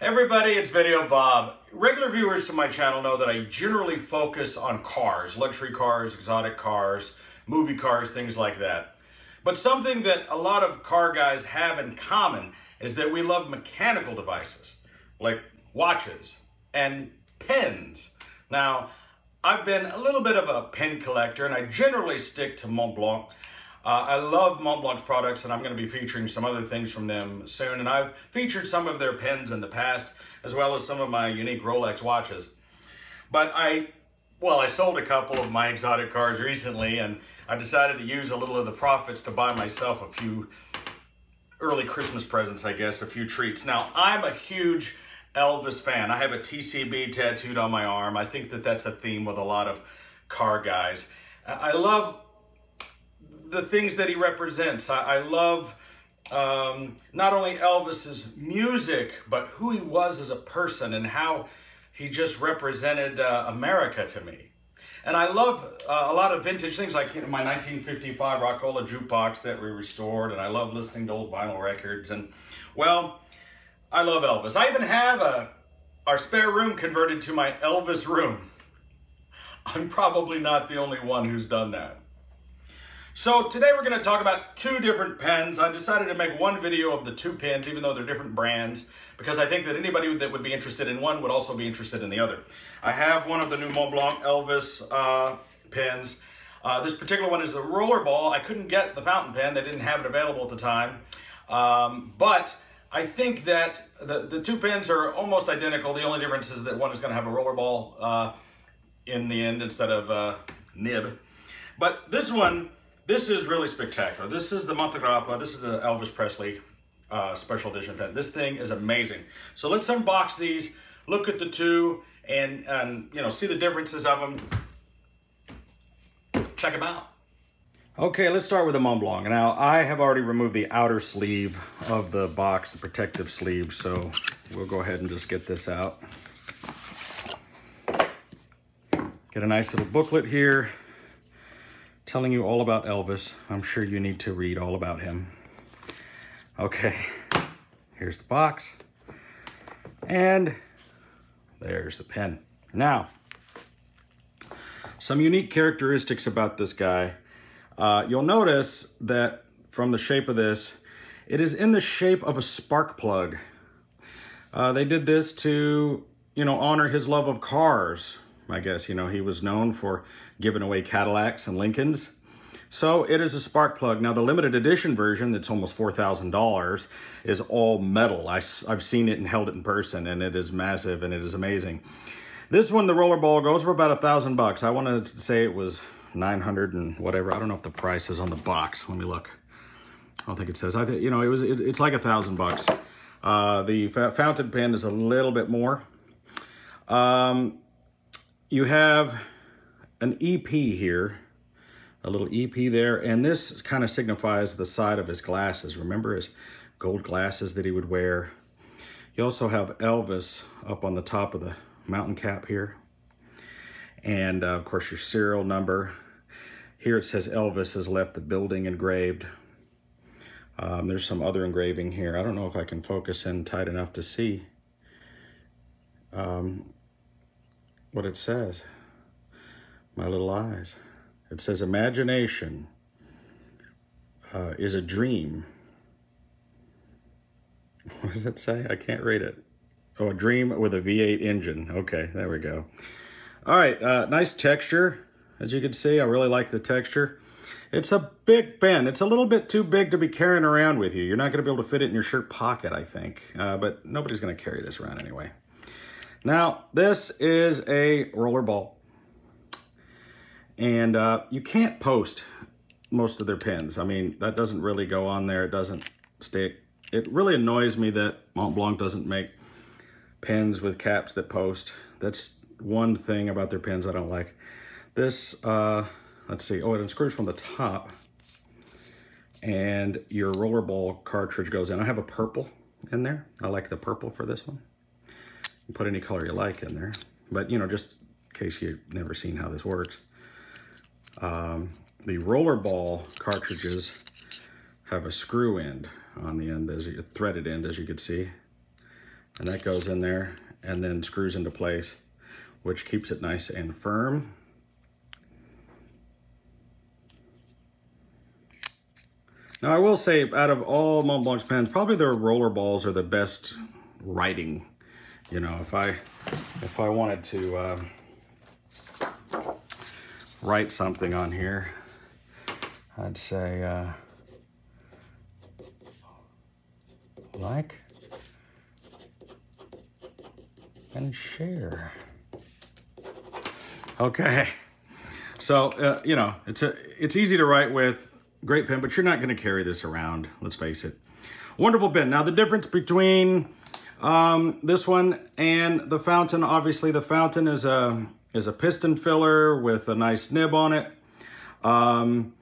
everybody, it's Video Bob. Regular viewers to my channel know that I generally focus on cars, luxury cars, exotic cars, movie cars, things like that. But something that a lot of car guys have in common is that we love mechanical devices, like watches and pens. Now, I've been a little bit of a pen collector and I generally stick to Montblanc. Uh, I love Montblanc's products and I'm going to be featuring some other things from them soon. And I've featured some of their pens in the past, as well as some of my unique Rolex watches. But I, well, I sold a couple of my exotic cars recently and I decided to use a little of the profits to buy myself a few early Christmas presents, I guess, a few treats. Now, I'm a huge Elvis fan. I have a TCB tattooed on my arm. I think that that's a theme with a lot of car guys. I love the things that he represents. I, I love um, not only Elvis's music, but who he was as a person and how he just represented uh, America to me. And I love uh, a lot of vintage things like you know, my 1955 Rockola jukebox that we restored, and I love listening to old vinyl records. And well, I love Elvis. I even have a our spare room converted to my Elvis room. I'm probably not the only one who's done that. So today we're going to talk about two different pens. I decided to make one video of the two pens, even though they're different brands, because I think that anybody that would be interested in one would also be interested in the other. I have one of the new Montblanc Elvis uh, pens. Uh, this particular one is the Rollerball. I couldn't get the fountain pen. They didn't have it available at the time. Um, but I think that the, the two pens are almost identical. The only difference is that one is going to have a rollerball uh, in the end instead of a nib. But this one this is really spectacular. This is the Montegrappa. This is the Elvis Presley uh, special edition pen. This thing is amazing. So let's unbox these, look at the two, and, and you know see the differences of them. Check them out. Okay, let's start with the Mont Blanc. Now, I have already removed the outer sleeve of the box, the protective sleeve, so we'll go ahead and just get this out. Get a nice little booklet here telling you all about Elvis. I'm sure you need to read all about him. Okay, here's the box. And there's the pen. Now, some unique characteristics about this guy. Uh, you'll notice that from the shape of this, it is in the shape of a spark plug. Uh, they did this to, you know, honor his love of cars. I guess, you know, he was known for giving away Cadillacs and Lincolns. So it is a spark plug. Now the limited edition version that's almost $4,000 is all metal. I, I've seen it and held it in person and it is massive and it is amazing. This one, the rollerball, goes for about a thousand bucks. I wanted to say it was 900 and whatever. I don't know if the price is on the box. Let me look. I don't think it says. I think, you know, it was, it, it's like a thousand bucks. Uh, the fountain pen is a little bit more. Um, you have an EP here, a little EP there, and this kind of signifies the side of his glasses. Remember his gold glasses that he would wear? You also have Elvis up on the top of the mountain cap here. And uh, of course your serial number. Here it says Elvis has left the building engraved. Um, there's some other engraving here. I don't know if I can focus in tight enough to see. Um, what it says. My little eyes. It says imagination uh, is a dream. What does that say? I can't read it. Oh, a dream with a V8 engine. Okay, there we go. All right, uh, nice texture. As you can see, I really like the texture. It's a big pen. It's a little bit too big to be carrying around with you. You're not going to be able to fit it in your shirt pocket, I think. Uh, but nobody's going to carry this around anyway. Now, this is a roller ball. And uh, you can't post most of their pins. I mean, that doesn't really go on there. It doesn't stick. It really annoys me that Montblanc doesn't make pins with caps that post. That's one thing about their pins I don't like. This, uh, let's see, oh, it unscrews from the top and your rollerball cartridge goes in. I have a purple in there. I like the purple for this one put any color you like in there. But, you know, just in case you've never seen how this works. Um, the rollerball cartridges have a screw end on the end, as a threaded end, as you can see. And that goes in there and then screws into place, which keeps it nice and firm. Now I will say, out of all Mont Blanc's pens, probably their roller balls are the best writing. You know, if I if I wanted to uh, write something on here, I'd say uh, like and share. Okay, so uh, you know it's a it's easy to write with great pen, but you're not going to carry this around. Let's face it. Wonderful pen. Now the difference between um, this one and the fountain, obviously the fountain is a is a piston filler with a nice nib on it. Um,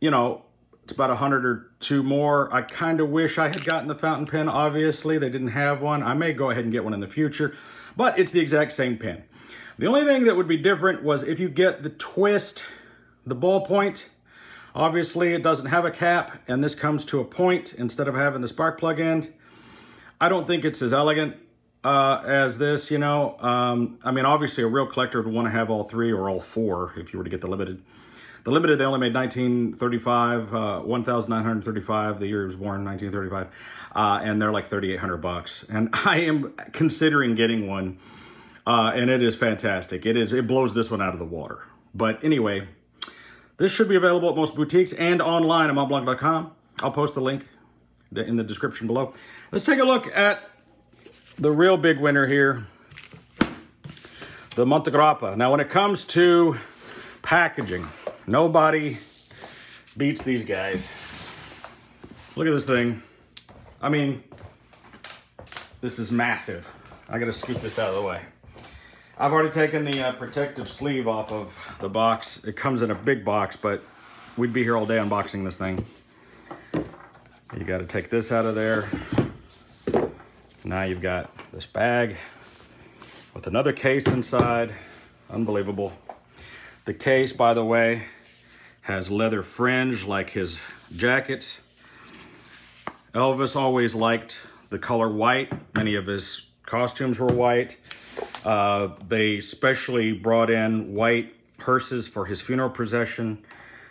you know, it's about a hundred or two more. I kind of wish I had gotten the fountain pen. Obviously, they didn't have one. I may go ahead and get one in the future, but it's the exact same pen. The only thing that would be different was if you get the twist, the ballpoint, obviously it doesn't have a cap and this comes to a point instead of having the spark plug end. I don't think it's as elegant uh, as this, you know. Um, I mean, obviously a real collector would want to have all three or all four if you were to get the limited. The limited, they only made 1935, uh, 1,935, the year it was born, 1935, uh, and they're like 3,800 bucks. And I am considering getting one, uh, and it is fantastic. It is, it blows this one out of the water. But anyway, this should be available at most boutiques and online at montblanc.com. I'll post the link in the description below. Let's take a look at the real big winner here, the Montegrappa. Now, when it comes to packaging, nobody beats these guys. Look at this thing. I mean, this is massive. I gotta scoop this out of the way. I've already taken the uh, protective sleeve off of the box. It comes in a big box, but we'd be here all day unboxing this thing. You gotta take this out of there. Now you've got this bag with another case inside. Unbelievable. The case, by the way, has leather fringe like his jackets. Elvis always liked the color white. Many of his costumes were white. Uh, they specially brought in white hearses for his funeral procession.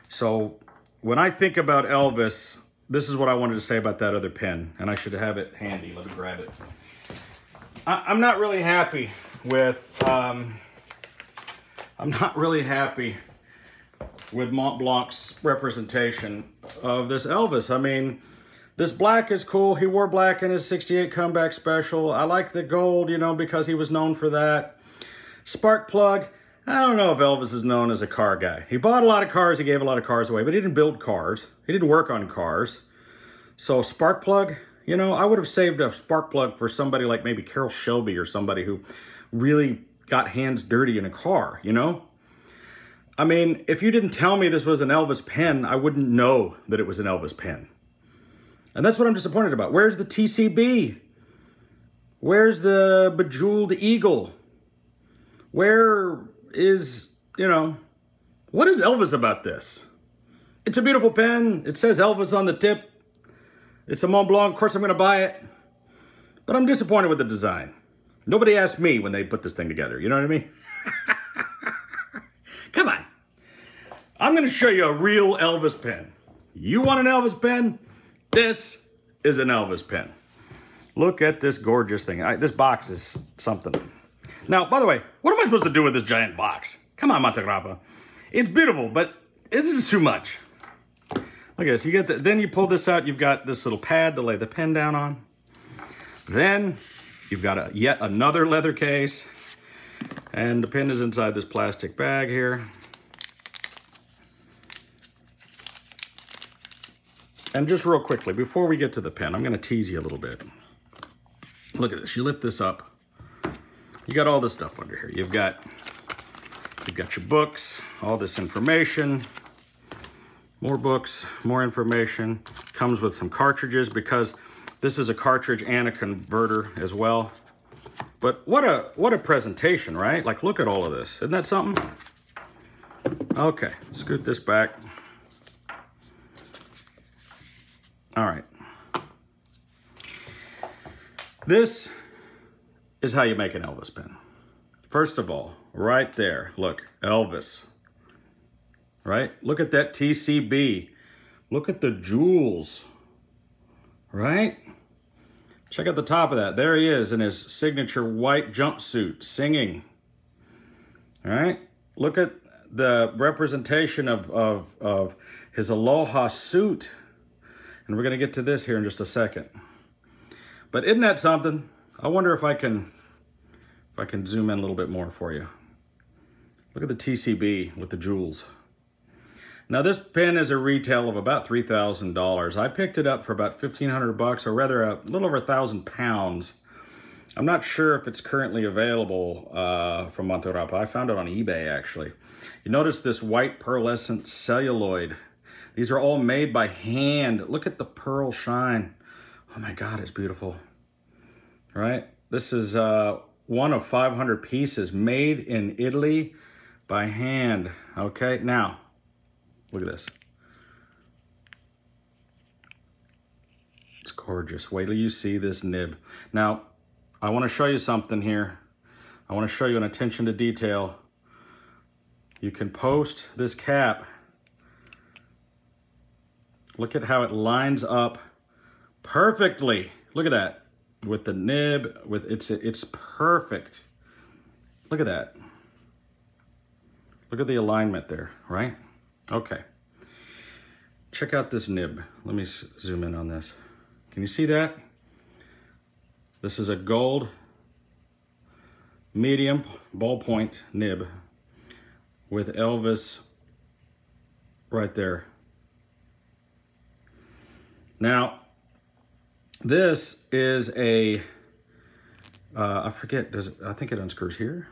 So when I think about Elvis, this is what I wanted to say about that other pen. And I should have it handy. Let me grab it. I, am not really happy with, um, I'm not really happy with Mont Blanc's representation of this Elvis. I mean, this black is cool. He wore black in his 68 comeback special. I like the gold, you know, because he was known for that. Spark plug. I don't know if Elvis is known as a car guy. He bought a lot of cars. He gave a lot of cars away, but he didn't build cars. He didn't work on cars. So spark plug, you know, I would have saved a spark plug for somebody like maybe Carroll Shelby or somebody who really got hands dirty in a car, you know? I mean, if you didn't tell me this was an Elvis pen, I wouldn't know that it was an Elvis pen. And that's what I'm disappointed about. Where's the TCB? Where's the Bejeweled Eagle? Where is, you know, what is Elvis about this? It's a beautiful pen. It says Elvis on the tip. It's a Mont Blanc. Of course, I'm going to buy it. But I'm disappointed with the design. Nobody asked me when they put this thing together. You know what I mean? Come on. I'm going to show you a real Elvis pen. You want an Elvis pen? This is an Elvis pen. Look at this gorgeous thing. I, this box is something. Now, by the way, what am I supposed to do with this giant box? Come on, Montegrappa. It's beautiful, but this is too much. Look at this. You get the, then you pull this out. You've got this little pad to lay the pen down on. Then you've got a, yet another leather case. And the pen is inside this plastic bag here. And just real quickly, before we get to the pen, I'm going to tease you a little bit. Look at this. You lift this up you got all this stuff under here. You've got, you've got your books, all this information, more books, more information. Comes with some cartridges because this is a cartridge and a converter as well. But what a what a presentation, right? Like, look at all of this. Isn't that something? Okay, scoot this back. All right. This is how you make an Elvis pin. First of all, right there, look, Elvis. Right? Look at that TCB. Look at the jewels. Right? Check out the top of that. There he is in his signature white jumpsuit singing. All right? Look at the representation of, of, of his Aloha suit. And we're going to get to this here in just a second. But isn't that something? I wonder if I can if I can zoom in a little bit more for you. Look at the TCB with the jewels. Now this pen is a retail of about $3,000. I picked it up for about 1500 bucks, or rather a little over a thousand pounds. I'm not sure if it's currently available uh, from Montegrappa. I found it on eBay actually. You notice this white pearlescent celluloid. These are all made by hand. Look at the pearl shine. Oh my God, it's beautiful. Right? This is uh, one of 500 pieces made in Italy by hand. Okay, now, look at this. It's gorgeous. Wait till you see this nib. Now, I want to show you something here. I want to show you an attention to detail. You can post this cap. Look at how it lines up perfectly. Look at that. With the nib, with it's it's perfect. Look at that. Look at the alignment there, right? Okay. Check out this nib. Let me zoom in on this. Can you see that? This is a gold medium ballpoint nib with Elvis right there. Now, this is a, uh, I forget, does it, I think it unscrews here.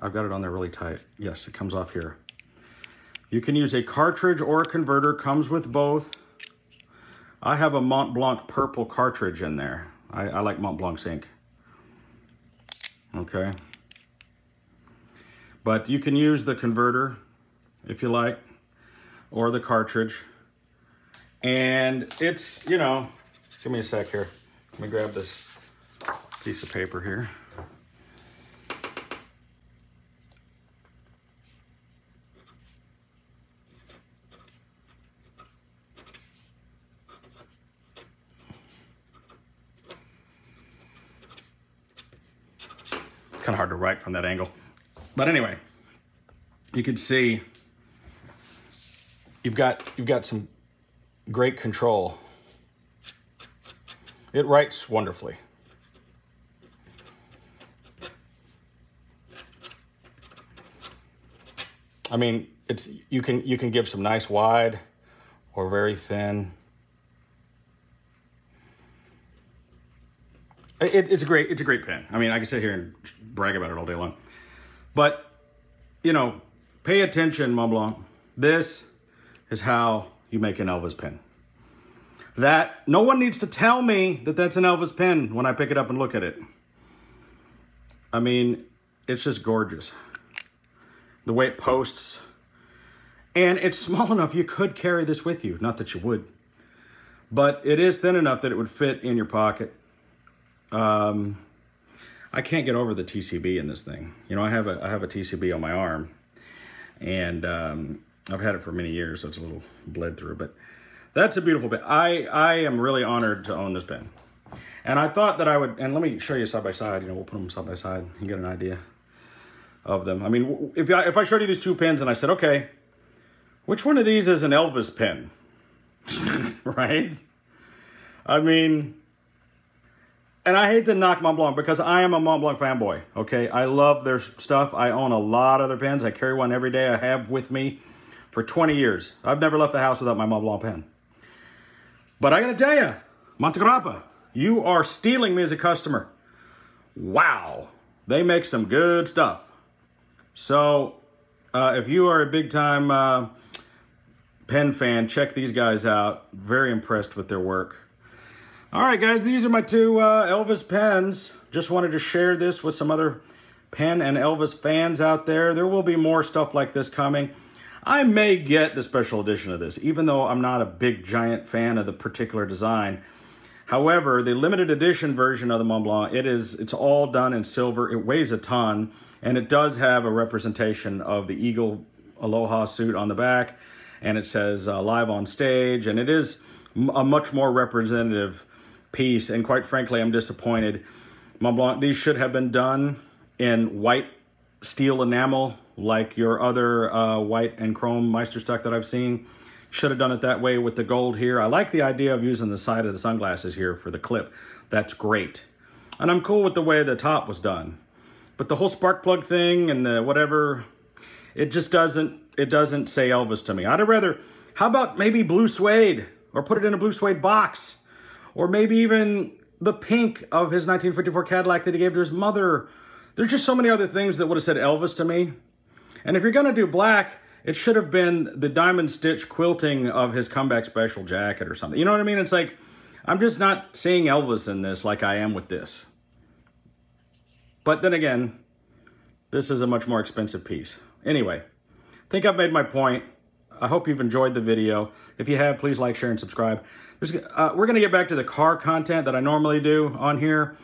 I've got it on there really tight. Yes, it comes off here. You can use a cartridge or a converter, comes with both. I have a Mont Blanc purple cartridge in there. I, I like Mont Blanc's ink. Okay. But you can use the converter if you like, or the cartridge. And it's, you know, give me a sec here. Let me grab this piece of paper here. kind of hard to write from that angle. But anyway, you can see you've got you've got some great control. It writes wonderfully. I mean, it's you can you can give some nice wide or very thin. It, it's a great, it's a great pen. I mean, I can sit here and brag about it all day long. But, you know, pay attention, Montblanc. This is how you make an Elvis pen. That, no one needs to tell me that that's an Elvis pen when I pick it up and look at it. I mean, it's just gorgeous. The way it posts. And it's small enough you could carry this with you. Not that you would. But it is thin enough that it would fit in your pocket. Um, I can't get over the TCB in this thing. You know, I have a I have a TCB on my arm, and um, I've had it for many years, so it's a little bled through. But that's a beautiful pen. I I am really honored to own this pen, and I thought that I would. And let me show you side by side. You know, we'll put them side by side and get an idea of them. I mean, if I, if I showed you these two pens and I said, okay, which one of these is an Elvis pen? right? I mean, and I hate to knock Mont Blanc because I am a Mont Blanc fanboy, okay? I love their stuff. I own a lot of their pens. I carry one every day I have with me for 20 years. I've never left the house without my Mont Blanc pen. But I gotta tell you, Montegrappa, you are stealing me as a customer. Wow, they make some good stuff. So, uh, if you are a big time uh, pen fan, check these guys out. Very impressed with their work. All right, guys, these are my two uh, Elvis pens. Just wanted to share this with some other pen and Elvis fans out there. There will be more stuff like this coming. I may get the special edition of this, even though I'm not a big, giant fan of the particular design. However, the limited edition version of the Mont Blanc, it is it's all done in silver. It weighs a ton, and it does have a representation of the Eagle Aloha suit on the back, and it says uh, live on stage, and it is a much more representative piece. And quite frankly, I'm disappointed. Mont Blanc, these should have been done in white steel enamel, like your other uh, white and chrome Meisterstück that I've seen. Should have done it that way with the gold here. I like the idea of using the side of the sunglasses here for the clip. That's great. And I'm cool with the way the top was done. But the whole spark plug thing and the whatever, it just doesn't, it doesn't say Elvis to me. I'd rather, how about maybe blue suede? Or put it in a blue suede box? Or maybe even the pink of his 1954 Cadillac that he gave to his mother. There's just so many other things that would have said Elvis to me. And if you're going to do black, it should have been the diamond stitch quilting of his comeback special jacket or something. You know what I mean? It's like, I'm just not seeing Elvis in this like I am with this. But then again, this is a much more expensive piece. Anyway, I think I've made my point. I hope you've enjoyed the video. If you have, please like, share, and subscribe. Uh, we're going to get back to the car content that I normally do on here.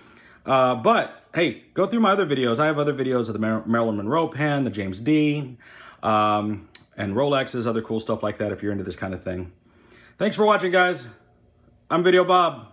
Uh, but, hey, go through my other videos. I have other videos of the Mar Marilyn Monroe pen, the James Dean, um, and Rolexes, other cool stuff like that if you're into this kind of thing. Thanks for watching, guys. I'm Video Bob.